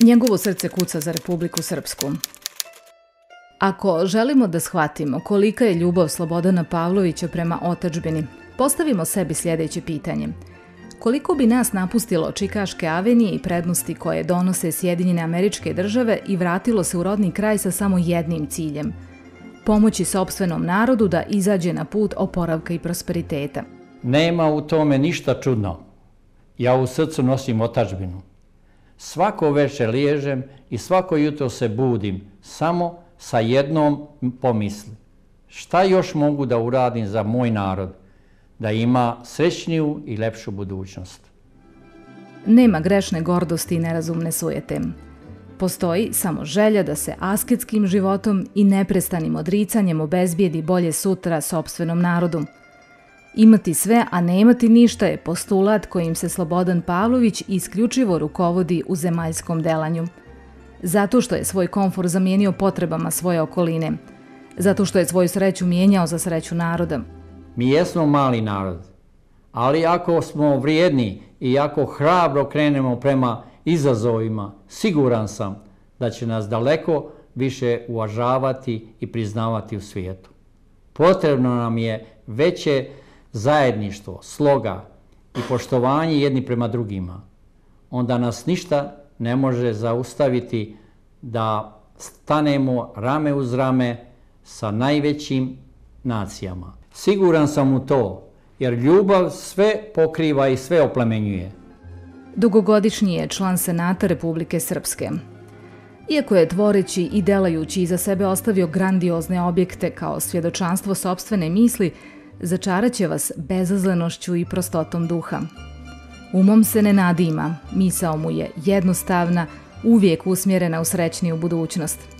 Njegovo srce kuca za Republiku Srpsku. Ako želimo da shvatimo kolika je ljubav Slobodana Pavlovića prema otačbini, postavimo sebi sljedeće pitanje. Koliko bi nas napustilo Čikaške avenije i prednosti koje donose Sjedinjene američke države i vratilo se u rodni kraj sa samo jednim ciljem – pomoći sobstvenom narodu da izađe na put oporavka i prosperiteta. Nema u tome ništa čudno. Ja u srcu nosim otačbinu. Svako veče liježem i svako jutro se budim samo sa jednom pomisli. Šta još mogu da uradim za moj narod? Da ima srećniju i lepšu budućnost. Nema grešne gordosti i nerazumne sujete. Postoji samo želja da se asketskim životom i neprestanim odricanjem obezbijedi bolje sutra sobstvenom narodu. Imati sve, a ne imati ništa je postulat kojim se Slobodan Pavlović isključivo rukovodi u zemaljskom delanju. Zato što je svoj komfor zamijenio potrebama svoje okoline. Zato što je svoju sreću mijenjao za sreću naroda. Mi jesmo mali narod, ali ako smo vrijedni i ako hrabro krenemo prema izazovima, siguran sam da će nas daleko više uvažavati i priznavati u svijetu. Potrebno nam je veće zajedništvo, sloga i poštovanje jedni prema drugima. Onda nas ništa ne može zaustaviti da stanemo rame uz rame sa najvećim nacijama. Siguran sam u to, jer ljubav sve pokriva i sve oplemenjuje. Dugogodišnji je član Senata Republike Srpske. Iako je tvoreći i delajući iza sebe ostavio grandiozne objekte kao svjedočanstvo sobstvene misli, začaraće vas bezazlenošću i prostotom duha. Umom se ne nadima, misao mu je jednostavna, uvijek usmjerena u srećniju budućnost –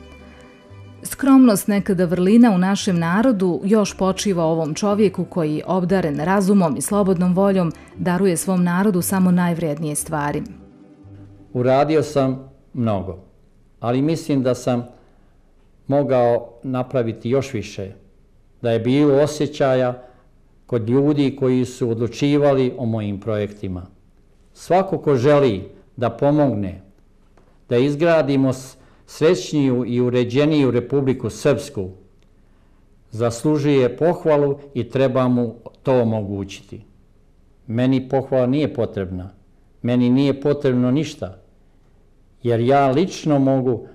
Skromnost nekada vrlina u našem narodu još počiva ovom čovjeku koji, obdaren razumom i slobodnom voljom, daruje svom narodu samo najvrijednije stvari. Uradio sam mnogo, ali mislim da sam mogao napraviti još više. Da je bilo osjećaja kod ljudi koji su odlučivali o mojim projektima. Svako ko želi da pomogne, da izgradimo srećniju i uređeniju Republiku Srpsku, zaslužuje pohvalu i treba mu to omogućiti. Meni pohvala nije potrebna, meni nije potrebno ništa, jer ja lično mogu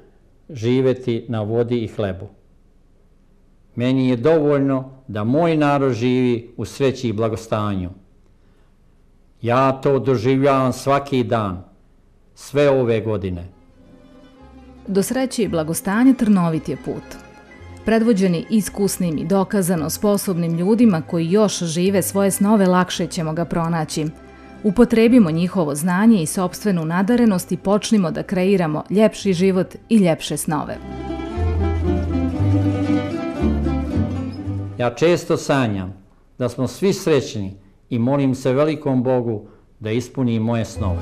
živeti na vodi i hlebu. Meni je dovoljno da moj narod živi u sreći i blagostanju. Ja to doživljavam svaki dan, sve ove godine. Do sreće i blagostanja trnovit je put. Predvođeni iskusnim i dokazano sposobnim ljudima koji još žive svoje snove, lakše ćemo ga pronaći. Upotrebimo njihovo znanje i sobstvenu nadarenost i počnimo da kreiramo ljepši život i ljepše snove. Ja često sanjam da smo svi srećni i molim se velikom Bogu da ispuni moje snove.